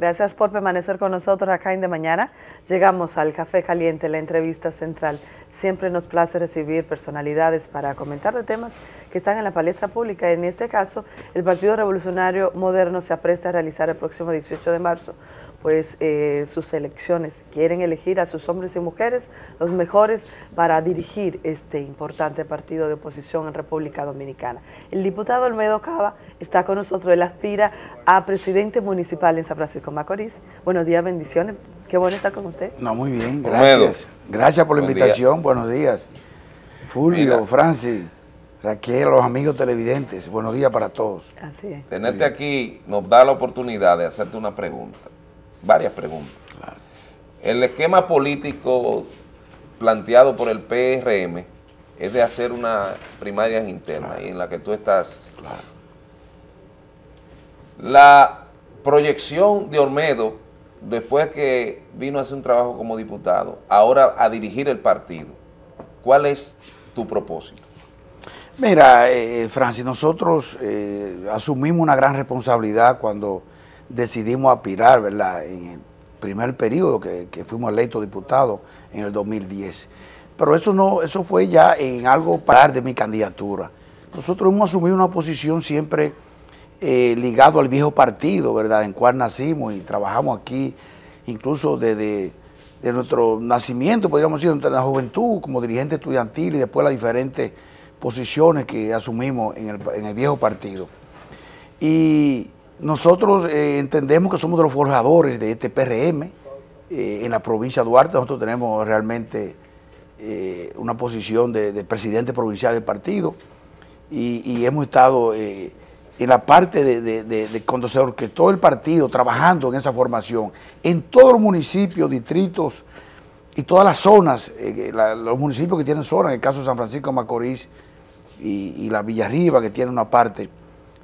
Gracias por permanecer con nosotros acá en De Mañana. Llegamos al Café Caliente, la entrevista central. Siempre nos place recibir personalidades para comentar de temas que están en la palestra pública. En este caso, el Partido Revolucionario Moderno se apresta a realizar el próximo 18 de marzo pues eh, sus elecciones. Quieren elegir a sus hombres y mujeres, los mejores, para dirigir este importante partido de oposición en República Dominicana. El diputado Olmedo Cava está con nosotros, él aspira a presidente municipal en San Francisco Macorís. Buenos días, bendiciones. Qué bueno estar con usted. No, muy bien, gracias. Gracias por la invitación, buenos días. Fulvio, Francis. Raquel, los amigos televidentes, buenos días para todos. Así es. Tenerte aquí nos da la oportunidad de hacerte una pregunta varias preguntas. El esquema político planteado por el PRM es de hacer una primaria interna y en la que tú estás. La proyección de Ormedo, después que vino a hacer un trabajo como diputado, ahora a dirigir el partido, ¿cuál es tu propósito? Mira, eh, Francis, nosotros eh, asumimos una gran responsabilidad cuando decidimos aspirar, ¿verdad?, en el primer periodo que, fuimos electos diputados en el 2010. Pero eso no, eso fue ya en algo par de mi candidatura. Nosotros hemos asumido una posición siempre eh, ligado al viejo partido, ¿verdad?, en cual nacimos y trabajamos aquí, incluso desde de nuestro nacimiento, podríamos decir, en la juventud, como dirigente estudiantil y después las diferentes posiciones que asumimos en el, en el viejo partido. Y nosotros eh, entendemos que somos de los forjadores de este PRM eh, en la provincia de Duarte. Nosotros tenemos realmente eh, una posición de, presidente provincial del partido y, hemos estado en la parte de, de, que todo el partido trabajando en esa formación en todos los municipios, distritos y todas las zonas, los municipios que tienen zonas, en el caso de San Francisco de Macorís y, y la Villarriba que tiene una parte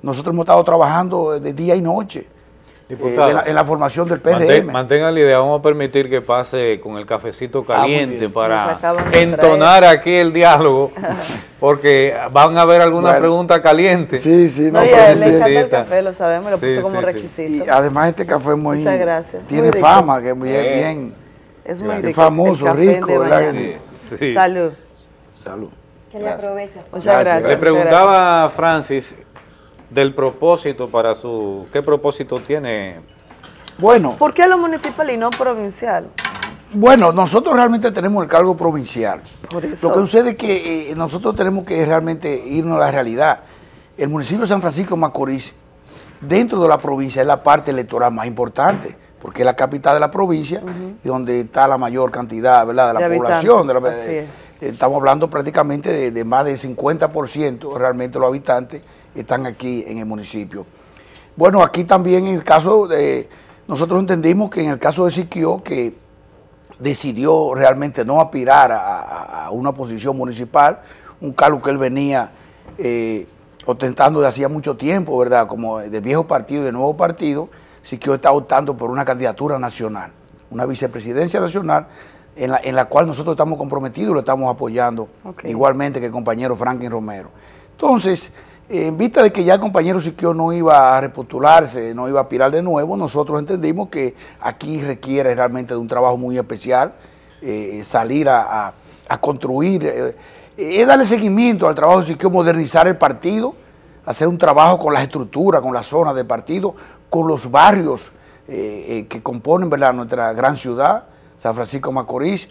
nosotros hemos estado trabajando de día y noche eh, en, la, formación del PRM. mantenga la idea, vamos a permitir que pase con el cafecito ah, caliente para entonar aquí el diálogo, porque van a haber algunas preguntas calientes. Sí, sí, no, no le encanta el café, lo sabemos, lo puso como requisito. Y además este café es muy, Muchas gracias. tiene fama, que es muy bien, es muy rico. famoso, rico. Salud. Salud. Que le aprovecha. Muchas gracias. Le preguntaba Francis del propósito para su... ¿Qué propósito tiene? Bueno. ¿Por qué lo municipal y no provincial? Bueno, nosotros realmente tenemos el cargo provincial. Por eso. Lo que sucede es que eh, nosotros tenemos que realmente irnos a la realidad. El municipio de San Francisco de Macorís, dentro de la provincia, es la parte electoral más importante, porque es la capital de la provincia y donde está la mayor cantidad ¿verdad? de la población. Estamos hablando prácticamente de, de más del 50% realmente los habitantes están aquí en el municipio. Bueno, aquí también en el caso de, nosotros entendimos que en el caso de Siquio, que decidió realmente no aspirar a, una posición municipal, un cargo que él venía eh, ostentando de hacía mucho tiempo, ¿verdad? Como de viejo partido y de nuevo partido, Siquio está optando por una candidatura nacional, una vicepresidencia nacional, en la, en la cual nosotros estamos comprometidos y lo estamos apoyando, igualmente que el compañero Franklin Romero. Entonces, en vista de que ya el compañero Siquio no iba a repostularse, no iba a aspirar de nuevo, nosotros entendimos que aquí requiere realmente de un trabajo muy especial, eh, salir a, construir, eh, es darle seguimiento al trabajo de Siquio, modernizar el partido, hacer un trabajo con las estructuras, con las zonas del partido, con los barrios eh, que componen ¿verdad? nuestra gran ciudad, San Francisco Macorís,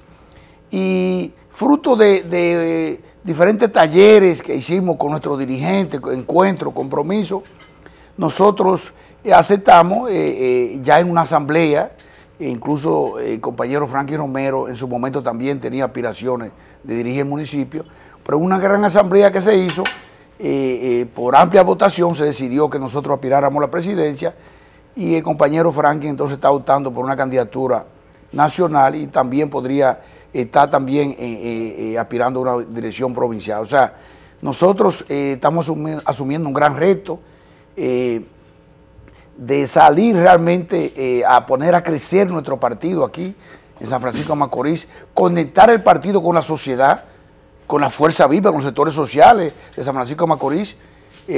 y fruto de diferentes talleres que hicimos con nuestros dirigentes, encuentros, compromisos, nosotros eh, aceptamos eh, eh, ya en una asamblea, e incluso el compañero Frankie Romero en su momento también tenía aspiraciones de dirigir el municipio, pero una gran asamblea que se hizo, por amplia votación se decidió que nosotros aspiráramos a la presidencia y el compañero Frankie entonces está optando por una candidatura nacional y también podría está también eh, eh, eh, aspirando a una dirección provincial. O sea, nosotros estamos asumiendo un gran reto de salir realmente a poner a crecer nuestro partido aquí en San Francisco de Macorís, conectar el partido con la sociedad, con la fuerza viva, con los sectores sociales de San Francisco de Macorís.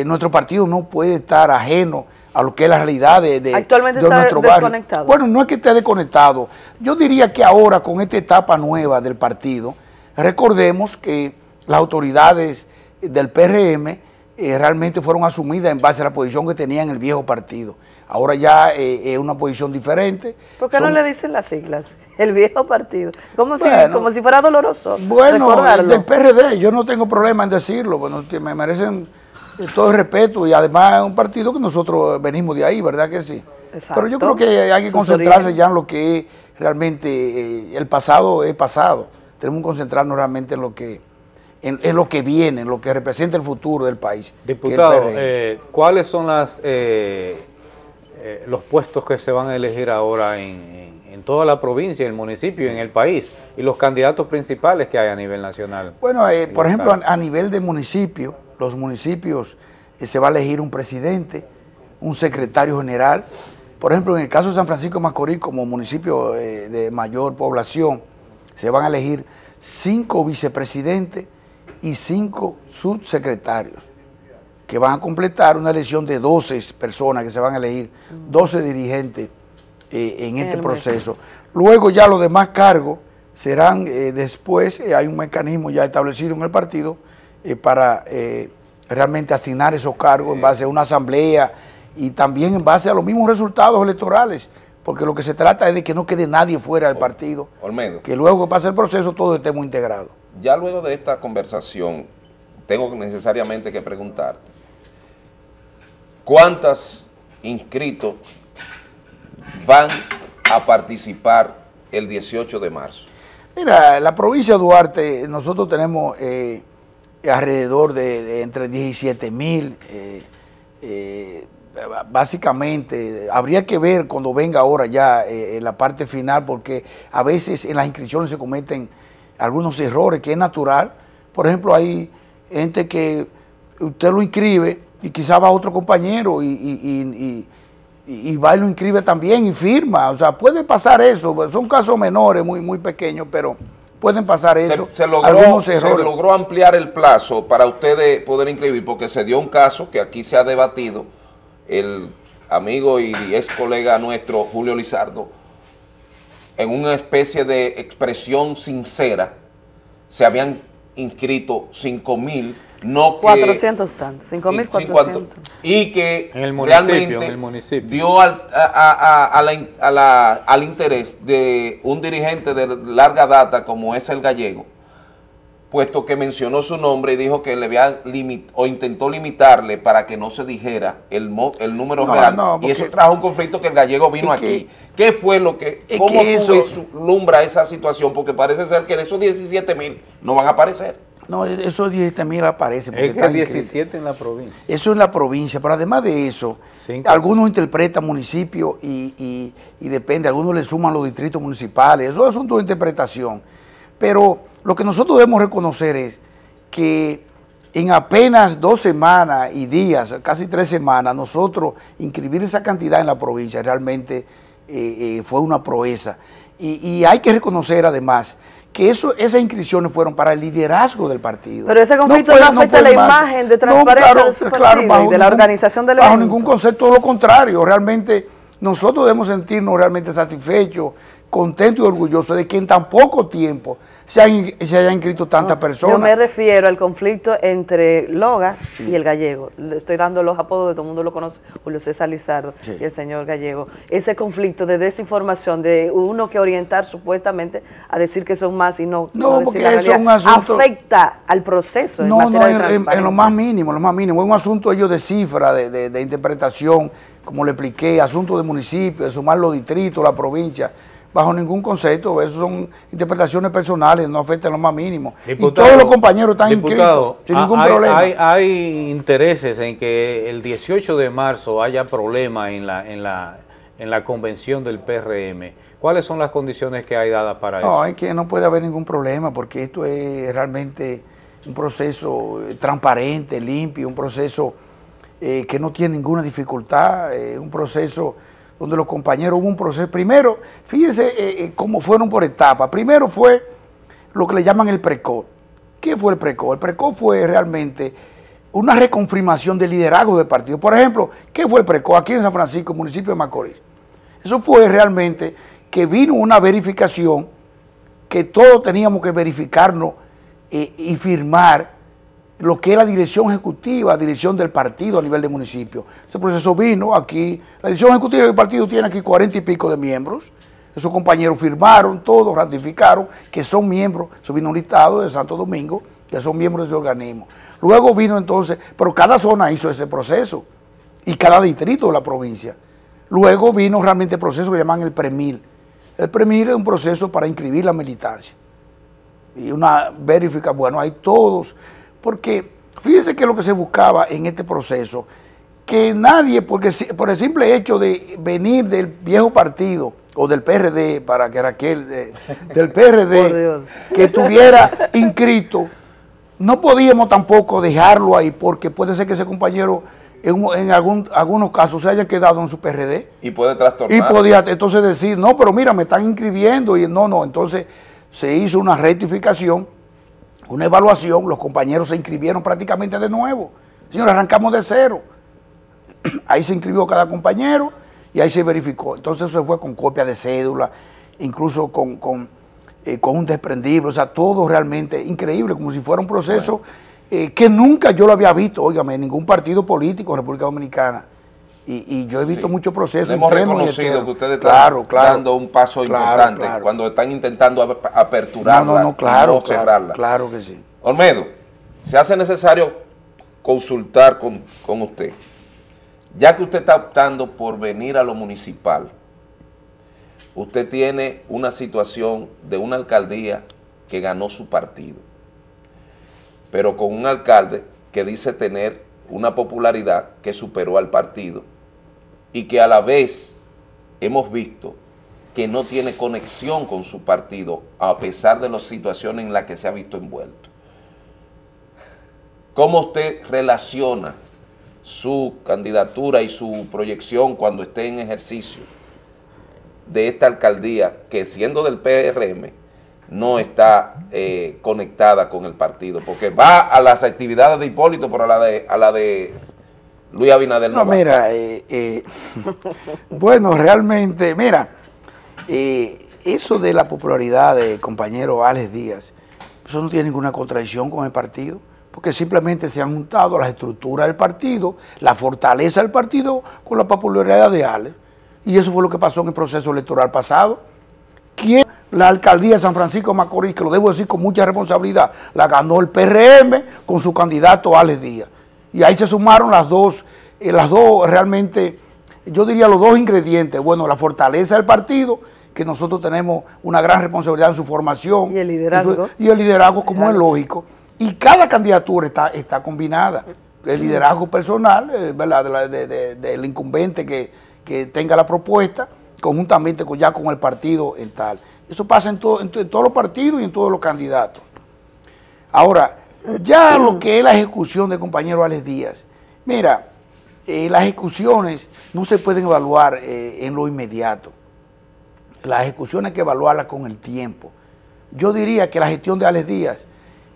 nuestro partido no puede estar ajeno a lo que es la realidad de, de, Actualmente está desconectado. Bueno, no es que esté desconectado. Yo diría que ahora, con esta etapa nueva del partido, recordemos que las autoridades del PRM eh, realmente fueron asumidas en base a la posición que tenía en el viejo partido. Ahora ya eh, es una posición diferente. ¿Por qué no le dicen las siglas? El viejo partido. Como, si, como si fuera doloroso. Bueno, del PRD, yo no tengo problema en decirlo. Bueno, me merecen todo el respeto y además es un partido que nosotros venimos de ahí, ¿verdad que sí? Pero yo creo que hay que concentrarse ya en lo que es realmente eh, el pasado es pasado. Tenemos que concentrarnos realmente en lo que en, lo que viene, en lo que representa el futuro del país. Diputado, eh, ¿cuáles son las eh, los puestos que se van a elegir ahora en, toda la provincia, en el municipio, en el país y los candidatos principales que hay a nivel nacional? Bueno, por ejemplo, a nivel de municipio, los municipios eh, se va a elegir un presidente, un secretario general. Por ejemplo, en el caso de San Francisco de Macorís, como municipio eh, de mayor población, se van a elegir cinco vicepresidentes y cinco subsecretarios, que van a completar una elección de 12 personas que se van a elegir, 12 dirigentes eh, en este proceso. Luego ya los demás cargos serán después, hay un mecanismo ya establecido en el partido, eh, para eh, realmente asignar esos cargos en base a una asamblea y también en base a los mismos resultados electorales, porque lo que se trata es de que no quede nadie fuera del partido, Olmedo. que luego que pase el proceso todo estemos integrados. Ya luego de esta conversación, tengo necesariamente que preguntarte, ¿cuántos inscritos van a participar el 18 de marzo? Mira, la provincia de Duarte, nosotros tenemos... Eh, alrededor de, entre 17 mil. Eh, eh, básicamente, habría que ver cuando venga ahora ya eh, en la parte final, porque a veces en las inscripciones se cometen algunos errores que es natural. Por ejemplo, hay gente que usted lo inscribe y quizá va otro compañero y, y, va y lo inscribe también y firma. O sea, puede pasar eso. Son casos menores, muy, muy pequeños, pero pueden pasar eso. Se, logró, se logró ampliar el plazo para ustedes poder inscribir, porque se dio un caso que aquí se ha debatido, el amigo y ex colega nuestro, Julio Lizardo, en una especie de expresión sincera, se habían inscrito 5 mil no 400 tantos, 5.400. Y que realmente dio al, al interés de un dirigente de larga data como es el gallego, puesto que mencionó su nombre y dijo que le había o intentó limitarle para que no se dijera el, el número real. y eso trajo un conflicto que el gallego vino aquí. ¿Qué fue lo que, cómo lumbra esa situación? Porque parece ser que esos 17 mil no van a aparecer. No, esos 17 mil aparecen. Es que 17 en la provincia. Eso en la provincia, pero además de eso, algunos interpretan municipios y, depende, algunos le suman los distritos municipales, eso es asunto de interpretación. Pero lo que nosotros debemos reconocer es que en apenas dos semanas y días, casi tres semanas, nosotros inscribir esa cantidad en la provincia realmente eh, eh, fue una proeza. y hay que reconocer además que eso, esas inscripciones fueron para el liderazgo del partido. Pero ese conflicto no, afecta la imagen de transparencia de su partido y de la organización del Bajo ningún concepto, todo lo contrario. Realmente nosotros debemos sentirnos realmente satisfechos, contentos y orgullosos de que en tan poco tiempo se, se hayan inscrito tantas personas. Yo me refiero al conflicto entre Loga y el gallego. Le estoy dando los apodos de todo el mundo lo conoce, Julio César Lizardo y el señor gallego. Ese conflicto de desinformación, de uno que orientar supuestamente a decir que son más y no, no, porque la es un asunto, afecta al proceso no, en materia no, en, en, lo más mínimo, lo más mínimo. Es un asunto ellos de cifra, de, de interpretación, como le expliqué, asunto de municipio, de sumar los distritos, la provincia bajo ningún concepto. Eso son interpretaciones personales, no afectan lo más mínimo. y todos los compañeros están inscritos sin ningún hay, problema. Hay, intereses en que el 18 de marzo haya problemas en la, en, la, en la convención del PRM. ¿Cuáles son las condiciones que hay dadas para eso? No, es que no puede haber ningún problema porque esto es realmente un proceso eh, transparente, limpio, un proceso eh, que no tiene ninguna dificultad, eh, un proceso donde los compañeros hubo un proceso. Primero, fíjense eh, eh, cómo fueron por etapas. Primero fue lo que le llaman el PRECO. ¿Qué fue el PRECO? El PRECO fue realmente una reconfirmación del liderazgo del partido. Por ejemplo, ¿qué fue el PRECO aquí en San Francisco, municipio de Macorís? Eso fue realmente que vino una verificación que todos teníamos que verificarnos eh, y firmar lo que es la dirección ejecutiva, dirección del partido a nivel de municipio. Ese proceso vino aquí, la dirección ejecutiva del partido tiene aquí cuarenta y pico de miembros, esos compañeros firmaron, todos ratificaron que son miembros, eso vino un listado de Santo Domingo, que son miembros de ese organismo. Luego vino entonces, pero cada zona hizo ese proceso y cada distrito de la provincia. Luego vino realmente el proceso que llaman el PREMIL. El PREMIL es un proceso para inscribir la militancia. Y una verifica, bueno, hay todos, porque fíjense que lo que se buscaba en este proceso, que nadie, porque por el simple hecho de venir del viejo partido, o del PRD, para que Raquel, eh, del PRD, que estuviera inscrito, no podíamos tampoco dejarlo ahí porque puede ser que ese compañero en, algún, algunos casos se haya quedado en su PRD. Y puede trastornar. Y podía entonces decir, no, pero mira, me están inscribiendo y no, no. Entonces se hizo una rectificación, una evaluación, los compañeros se inscribieron prácticamente de nuevo. Señor, arrancamos de cero. Ahí se inscribió cada compañero y ahí se verificó. Entonces se fue con copia de cédula, incluso con eh, con un desprendible, o sea, todo realmente increíble, como si fuera un proceso eh, que nunca yo lo había visto, óigame, en ningún partido político en República Dominicana. Y, yo he visto muchos procesos. Hemos reconocido que ustedes están dando un paso importante cuando están intentando aperturarla no, no, claro, no cerrarla. Claro que sí. Olmedo, se hace necesario consultar con, con usted, ya que usted está optando por venir a lo municipal, usted tiene una situación de una alcaldía que ganó su partido, pero con un alcalde que dice tener una popularidad que superó al partido y que a la vez hemos visto que no tiene conexión con su partido a pesar de las situaciones en las que se ha visto envuelto. ¿Cómo usted relaciona su candidatura y su proyección cuando esté en ejercicio de esta alcaldía, que siendo del PRM, no está eh, conectada con el partido, porque va a las actividades de Hipólito, pero a la de, a la de Luis Abinader no, mira, eh, eh, bueno, realmente, mira, eso de la popularidad de compañero Alex Díaz, eso no tiene ninguna contradicción con el partido, porque simplemente se han juntado las estructuras del partido, la fortaleza del partido con la popularidad de Alex. Y eso fue lo que pasó en el proceso electoral pasado. ¿Quién? La alcaldía de San Francisco Macorís, que lo debo decir con mucha responsabilidad, la ganó el PRM con su candidato Alex Díaz. Y ahí se sumaron las dos, eh, las dos realmente, yo diría los dos ingredientes. Bueno, la fortaleza del partido, que nosotros tenemos una gran responsabilidad en su formación. Y el liderazgo. Y el liderazgo, como es lógico. Y cada candidatura está, está combinada. El liderazgo personal, eh, ¿verdad? del incumbente que que tenga la propuesta conjuntamente con, ya con el partido en tal. Eso pasa en, todo, en, todos los partidos y en todos los candidatos. Ahora, ya lo que es la ejecución del compañero Alex Díaz, mira, eh, las ejecuciones no se pueden evaluar eh, en lo inmediato. Las ejecuciones hay que evaluarlas con el tiempo. Yo diría que la gestión de Alex Díaz,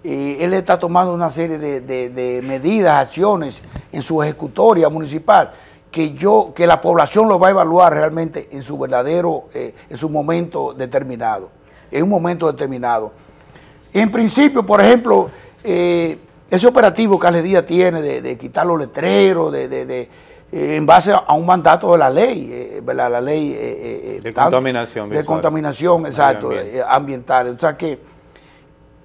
eh, él está tomando una serie de, de medidas, acciones en su ejecutoria municipal que yo, que la población lo va a evaluar realmente en su verdadero, en su momento determinado, en un momento determinado. En principio, por ejemplo, eh, ese operativo que Ale Díaz tiene de, quitar los letreros, de, eh, en base a un mandato de la ley, la ley de contaminación, de contaminación, exacto, ambiental. O sea que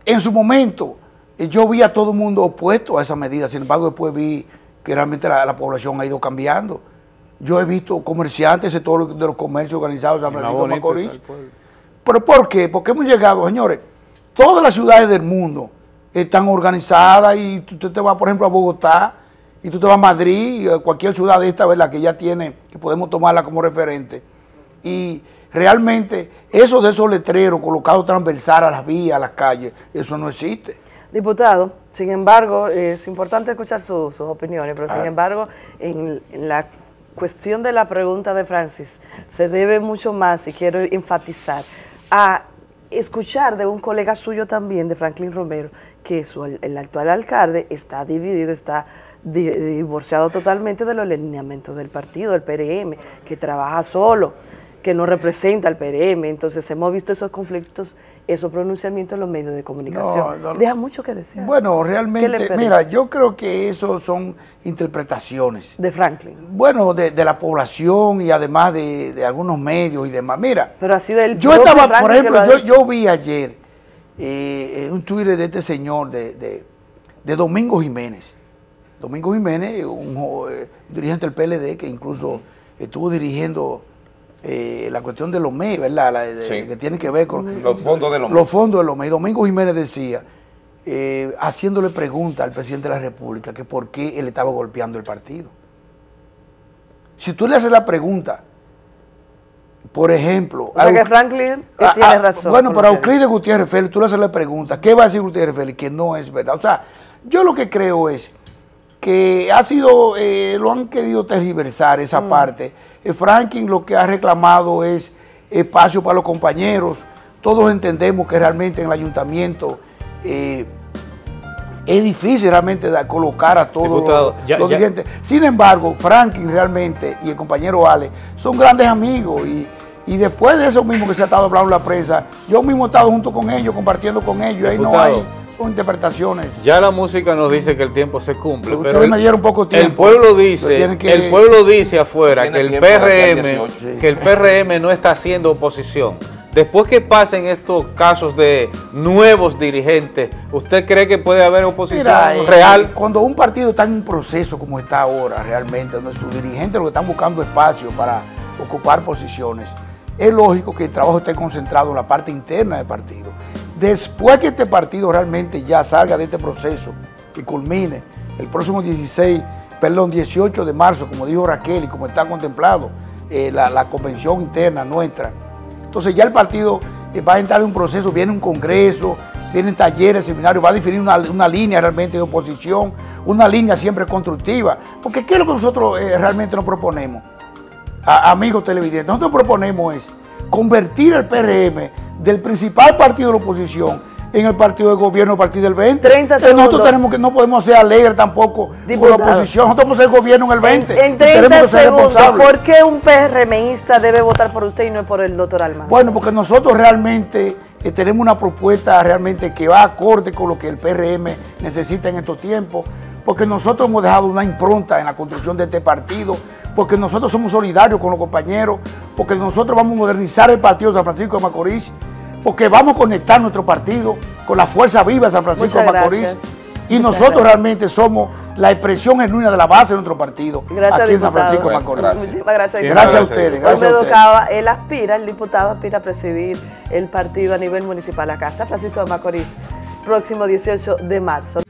en su momento yo vi a todo el mundo opuesto a esa medida, sin embargo después vi que realmente la, población ha ido cambiando. Yo he visto comerciantes de todos de los comercios organizados de San Francisco de Macorís. ¿Pero por qué? Porque hemos llegado, señores, todas las ciudades del mundo están organizadas y tú te vas, por ejemplo, a Bogotá y tú te vas a Madrid, y a cualquier ciudad de esta, ¿verdad? Que ya tiene, que podemos tomarla como referente. Y realmente eso de esos letreros colocados transversal a las vías, a las calles, eso no existe. Diputado, sin embargo, es importante escuchar sus opiniones, pero sin ah. embargo, en, la cuestión de la pregunta de Francis, se debe mucho más, y quiero enfatizar, a escuchar de un colega suyo también, de Franklin Romero, que su, el actual alcalde está dividido, está divorciado totalmente de los lineamientos del partido, del PRM, que trabaja solo, que no representa al PRM. Entonces hemos visto esos conflictos, esos pronunciamientos en los medios de comunicación. Deja mucho que desear. Bueno, realmente, mira, yo creo que eso son interpretaciones. De Franklin. Bueno, de, la población y además de, algunos medios y demás. Mira, pero ha sido el yo estaba, por ejemplo, yo, vi ayer eh, un Twitter de este señor, de, de Domingo Jiménez Domingo Jiménez, un, eh, dirigente del PLD que incluso estuvo dirigiendo eh, la cuestión de los MEI, ¿verdad? Que tiene que ver con los fondos de los Los fondos de los MEI. Domingo Jiménez decía, eh, haciéndole pregunta al presidente de la República, que por qué él estaba golpeando el partido. Si tú le haces la pregunta, por ejemplo... O sea que Franklin tiene razón. Bueno, para Euclides Gutiérrez Félix, tú le haces la pregunta, ¿qué va a decir Gutiérrez Félix? Que no es verdad. O sea, yo lo que creo es que ha sido, eh, lo han querido tergiversar esa mm. parte. Eh, Franklin lo que ha reclamado es espacio para los compañeros. Todos entendemos que realmente en el ayuntamiento eh, es difícil realmente colocar a todos los dirigentes. Sin embargo, Franklin realmente y el compañero Ale son grandes amigos y, después de eso mismo que se ha estado hablando la prensa, yo mismo he estado junto con ellos, compartiendo con ellos, y ahí no hay son interpretaciones. Ya la música nos dice que el tiempo se cumple, pero, el, me dieron poco tiempo. El pueblo dice, el pueblo dice afuera que el PRM, que el PRM no está haciendo oposición. Después que pasen estos casos de nuevos dirigentes, ¿usted cree que puede haber oposición eh, real? Cuando un partido está en un proceso como está ahora realmente, donde sus dirigentes lo que están buscando espacio para ocupar posiciones, es lógico que el trabajo esté concentrado en la parte interna del partido. Después que este partido realmente ya salga de este proceso y culmine el próximo 16, perdón, 18 de marzo, como dijo Raquel y como está contemplado eh, la, convención interna nuestra, entonces ya el partido eh, va a entrar en un proceso, viene un congreso, vienen talleres, seminarios, va a definir una, línea realmente de oposición, una línea siempre constructiva. Porque ¿qué es lo que nosotros eh, realmente nos proponemos? Amigos televidentes, nosotros proponemos es convertir el PRM del principal partido de la oposición en el partido de gobierno a partir del 20. 30 segundos. Nosotros tenemos que, no podemos ser alegres tampoco con la oposición. Nosotros podemos ser gobierno en el 20. En, 30 segundos, ¿por qué un PRMista debe votar por usted y no por el doctor Alma? Bueno, porque nosotros realmente eh, tenemos una propuesta realmente que va acorde con lo que el PRM necesita en estos tiempos, porque nosotros hemos dejado una impronta en la construcción de este partido, porque nosotros somos solidarios con los compañeros, porque nosotros vamos a modernizar el partido de San Francisco de Macorís, porque vamos a conectar nuestro partido con la fuerza viva de San Francisco de Macorís. Y nosotros realmente somos la expresión genuina de la base de nuestro partido gracias, aquí en San Francisco de Macorís. Muchísimas gracias. Gracias, a ustedes. Gracias me tocaba, él aspira, el diputado aspira a presidir el partido a nivel municipal acá, San Francisco de Macorís, próximo 18 de marzo.